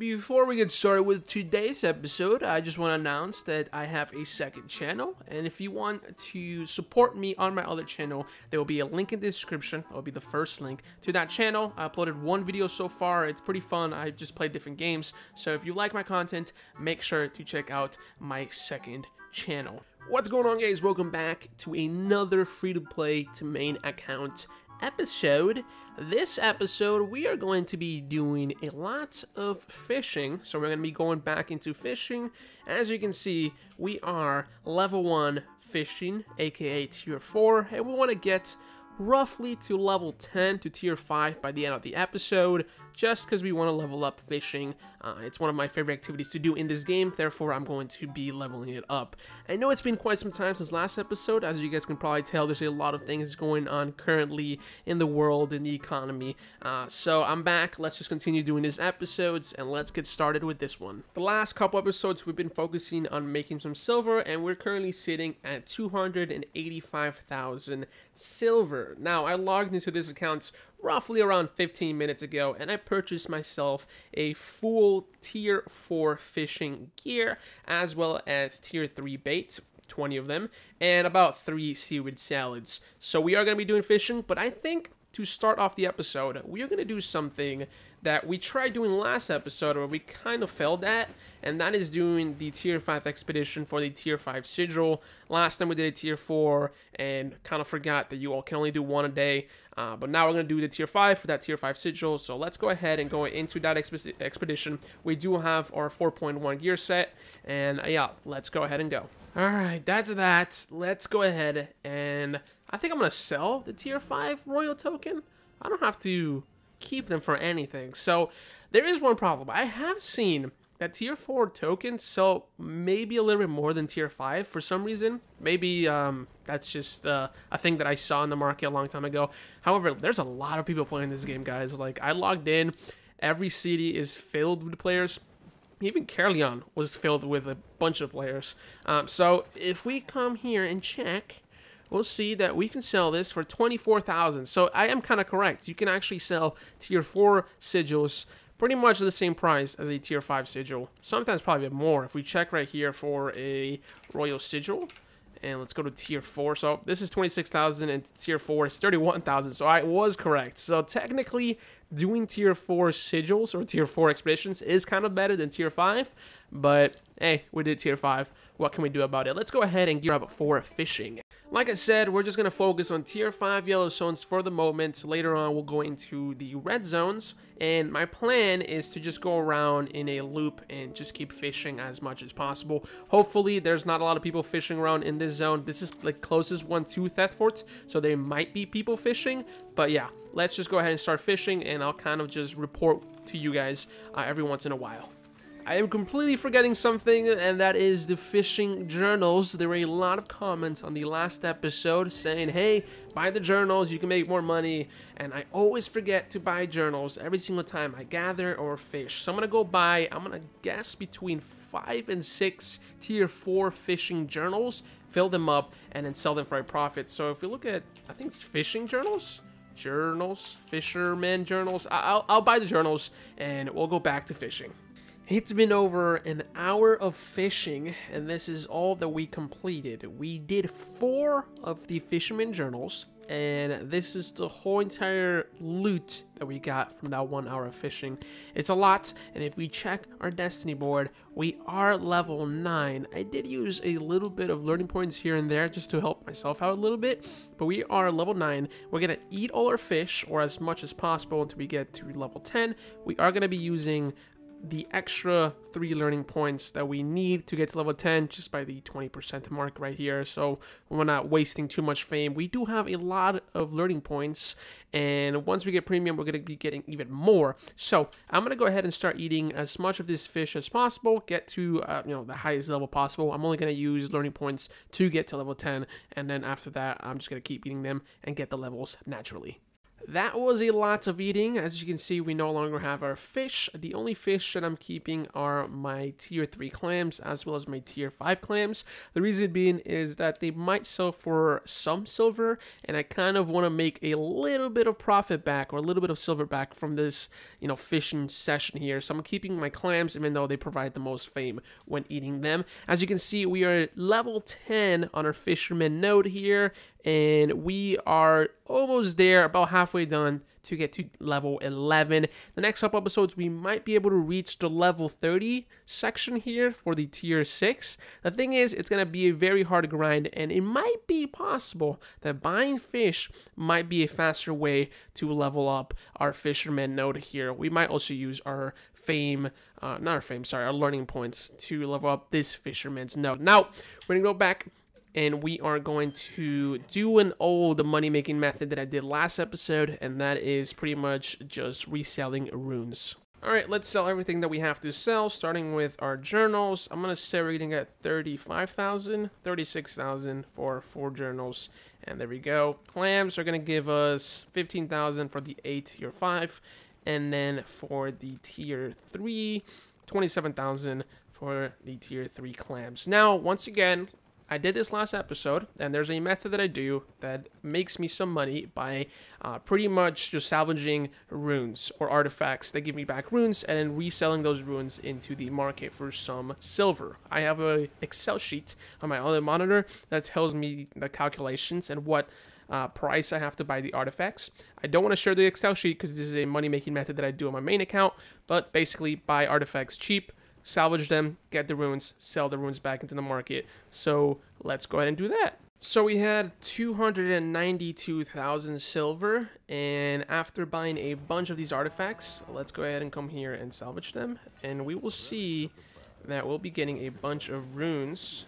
Before we get started with today's episode, I just want to announce that I have a second channel, and if you want to support me on my other channel, there will be a link in the description. It will be the first link to that channel. I uploaded one video so far. It's pretty fun. I just played different games. So if you like my content, make sure to check out my second channel. What's going on guys? Welcome back to another free-to-play to main account episode. This episode, we are going to be doing a lot of fishing. So we're going to be going back into fishing. As you can see, we are level 1 fishing, aka tier 4. And we want to get roughly to level 10 to tier 5 by the end of the episode, just because we want to level up fishing. Uh, it's one of my favorite activities to do in this game, therefore I'm going to be leveling it up. I know it's been quite some time since last episode, as you guys can probably tell, there's a lot of things going on currently in the world, in the economy. Uh, so I'm back, let's just continue doing these episodes, and let's get started with this one. The last couple episodes we've been focusing on making some silver, and we're currently sitting at 285,000 silver. Now, I logged into this account roughly around 15 minutes ago and I purchased myself a full tier 4 fishing gear as well as tier 3 baits 20 of them and about 3 seaweed salads. So we are going to be doing fishing but I think to start off the episode we are going to do something that we tried doing last episode where we kind of failed at and that is doing the tier 5 expedition for the tier 5 sigil. Last time we did a tier 4 and kind of forgot that you all can only do one a day, uh, but now we're going to do the tier 5 for that tier 5 sigil, so let's go ahead and go into that exp expedition. We do have our 4.1 gear set, and uh, yeah, let's go ahead and go. Alright, that's that. Let's go ahead and I think I'm going to sell the tier 5 royal token. I don't have to keep them for anything. So there is one problem. I have seen that tier 4 tokens sell maybe a little bit more than tier 5 for some reason. Maybe um, that's just uh, a thing that I saw in the market a long time ago. However, there's a lot of people playing this game, guys. Like, I logged in, every city is filled with players. Even Caerleon was filled with a bunch of players. Um, so if we come here and check, we'll see that we can sell this for 24,000. So I am kind of correct. You can actually sell tier 4 sigils pretty much the same price as a tier 5 sigil. Sometimes probably a bit more. If we check right here for a royal sigil, and let's go to tier 4. So this is 26,000 and tier 4 is 31,000. So I was correct. So technically doing tier 4 sigils or tier 4 expeditions is kind of better than tier 5. But hey, we did tier 5. What can we do about it? Let's go ahead and gear up for fishing. Like I said, we're just going to focus on tier 5 yellow zones for the moment. Later on, we'll go into the red zones. And my plan is to just go around in a loop and just keep fishing as much as possible. Hopefully, there's not a lot of people fishing around in this zone. This is the closest one to Theft so there might be people fishing. But yeah, let's just go ahead and start fishing, and I'll kind of just report to you guys uh, every once in a while. I am completely forgetting something, and that is the fishing journals. There were a lot of comments on the last episode saying, hey, buy the journals, you can make more money. And I always forget to buy journals every single time I gather or fish. So I'm to go buy, I'm to guess between five and six tier four fishing journals, fill them up, and then sell them for a profit. So if we look at, I think it's fishing journals? Journals, fisherman journals. I'll, I'll buy the journals and we'll go back to fishing. It's been over an hour of fishing, and this is all that we completed. We did four of the Fisherman Journals, and this is the whole entire loot that we got from that one hour of fishing. It's a lot, and if we check our destiny board, we are level 9. I did use a little bit of learning points here and there just to help myself out a little bit, but we are level 9. We're going to eat all our fish, or as much as possible until we get to level 10. We are going to be using the extra three learning points that we need to get to level 10 just by the 20% mark right here. So we're not wasting too much fame. We do have a lot of learning points and once we get premium, we're going to be getting even more. So I'm going to go ahead and start eating as much of this fish as possible, get to uh, you know the highest level possible. I'm only going to use learning points to get to level 10 and then after that, I'm just going to keep eating them and get the levels naturally. That was a lot of eating. As you can see, we no longer have our fish. The only fish that I'm keeping are my tier 3 clams as well as my tier 5 clams. The reason being is that they might sell for some silver and I kind of want to make a little bit of profit back or a little bit of silver back from this, you know, fishing session here. So I'm keeping my clams even though they provide the most fame when eating them. As you can see, we are level 10 on our fisherman node here and we are almost there, about halfway done to get to level 11. The next couple episodes, we might be able to reach the level 30 section here for the tier 6. The thing is, it's going to be a very hard grind, and it might be possible that buying fish might be a faster way to level up our fisherman node here. We might also use our fame, uh, not our fame, sorry, our learning points to level up this fisherman's node. Now, we're going to go back and we are going to do an old money making method that I did last episode, and that is pretty much just reselling runes. All right, let's sell everything that we have to sell, starting with our journals. I'm going to say we're getting at 35,000, 36,000 for four journals. And there we go. Clams are going to give us 15,000 for the 8 tier 5. And then for the tier 3, 27,000 for the tier 3 clams. Now, once again, I did this last episode, and there's a method that I do that makes me some money by uh, pretty much just salvaging runes or artifacts that give me back runes and then reselling those runes into the market for some silver. I have a Excel sheet on my other monitor that tells me the calculations and what uh, price I have to buy the artifacts. I don't want to share the Excel sheet because this is a money making method that I do on my main account, but basically buy artifacts cheap salvage them, get the runes, sell the runes back into the market. So let's go ahead and do that. So we had 292,000 silver, and after buying a bunch of these artifacts, let's go ahead and come here and salvage them, and we will see that we'll be getting a bunch of runes,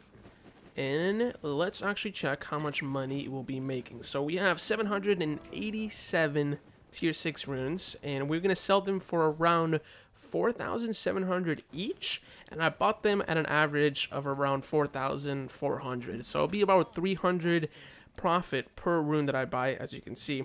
and let's actually check how much money we'll be making. So we have 787 tier 6 runes, and we're going to sell them for around 4,700 each, and I bought them at an average of around 4,400. So it'll be about 300 profit per rune that I buy, as you can see.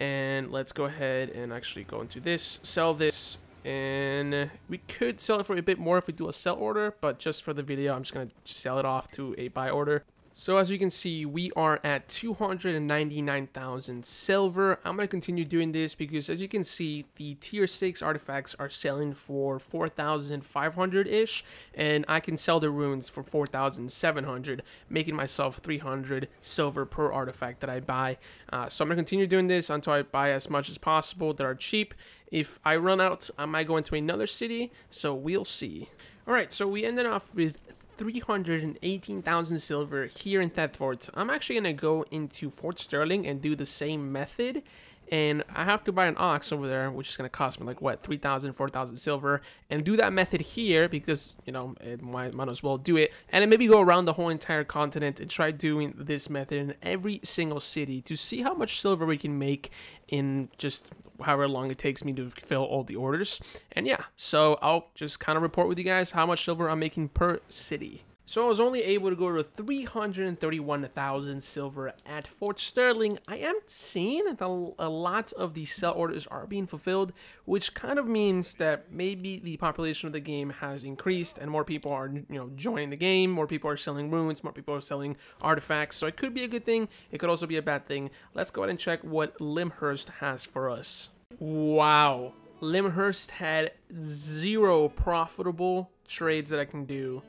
And let's go ahead and actually go into this, sell this, and we could sell it for a bit more if we do a sell order, but just for the video, I'm just going to sell it off to a buy order. So as you can see, we are at 299,000 silver. I'm going to continue doing this because as you can see, the tier 6 artifacts are selling for 4,500-ish, and I can sell the runes for 4,700, making myself 300 silver per artifact that I buy. Uh, so I'm going to continue doing this until I buy as much as possible that are cheap. If I run out, I might go into another city, so we'll see. Alright, so we ended off with 318,000 silver here in Thetford. I'm actually going to go into Fort Sterling and do the same method. And I have to buy an ox over there, which is going to cost me like, what, 3,000, 4,000 silver. And do that method here because, you know, it might, might as well do it. And then maybe go around the whole entire continent and try doing this method in every single city to see how much silver we can make in just however long it takes me to fill all the orders. And yeah, so I'll just kind of report with you guys how much silver I'm making per city. So I was only able to go to 331,000 silver at Fort Sterling. I am seeing that a lot of the sell orders are being fulfilled, which kind of means that maybe the population of the game has increased and more people are, you know, joining the game, more people are selling runes, more people are selling artifacts. So it could be a good thing, it could also be a bad thing. Let's go ahead and check what Lymhurst has for us. Wow. Lymhurst had zero profitable trades that I can do.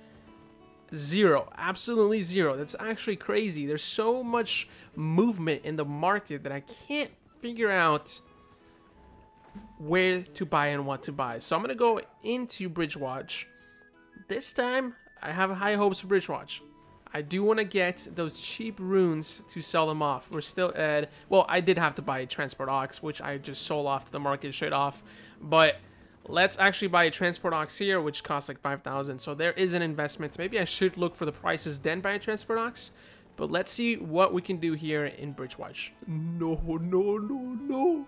Zero. Absolutely zero. That's actually crazy. There's so much movement in the market that I can't figure out where to buy and what to buy. So I'm going to go into Bridgewatch. This time, I have high hopes for Bridgewatch. I do want to get those cheap runes to sell them off. We're still at, well, I did have to buy Transport Ox, which I just sold off to the market straight off. But Let's actually buy a transport ox here, which costs like 5,000. So there is an investment. Maybe I should look for the prices, then buy a transport ox. But let's see what we can do here in Bridgewatch. No, no, no, no.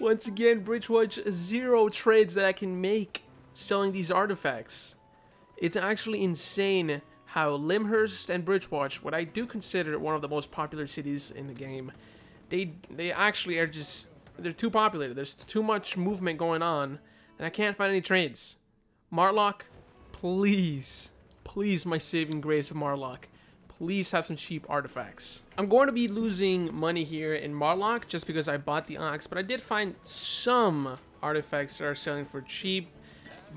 Once again, Bridgewatch, zero trades that I can make selling these artifacts. It's actually insane how Lymhurst and Bridgewatch, what I do consider one of the most popular cities in the game, they they actually are just they're too populated. There's too much movement going on, and I can't find any trades. Martlock, please, please, my saving grace of Martlock, please have some cheap artifacts. I'm going to be losing money here in Martlock just because I bought the Ox, but I did find some artifacts that are selling for cheap.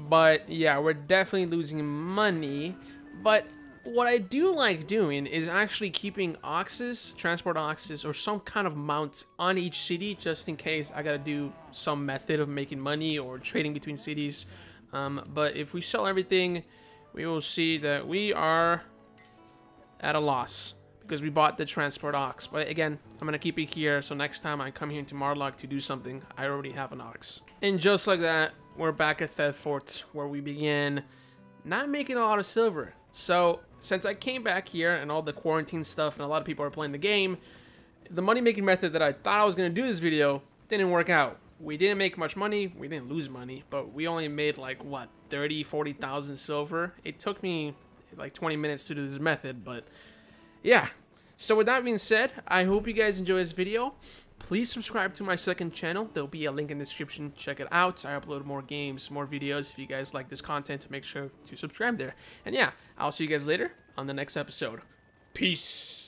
But yeah, we're definitely losing money. But what I do like doing is actually keeping oxes, transport oxes, or some kind of mounts on each city just in case I gotta do some method of making money or trading between cities. Um, but if we sell everything, we will see that we are at a loss because we bought the transport ox. But again, I'm gonna keep it here so next time I come here into Martlock to do something, I already have an ox. And just like that, we're back at Thetford where we began not making a lot of silver. So since I came back here and all the quarantine stuff and a lot of people are playing the game, the money making method that I thought I was going to do this video didn't work out. We didn't make much money, we didn't lose money, but we only made like what 30, 40,000 silver. It took me like 20 minutes to do this method, but yeah. So with that being said, I hope you guys enjoy this video. Please subscribe to my second channel. There'll be a link in the description. Check it out. I upload more games, more videos. If you guys like this content, make sure to subscribe there. And yeah, I'll see you guys later on the next episode. Peace.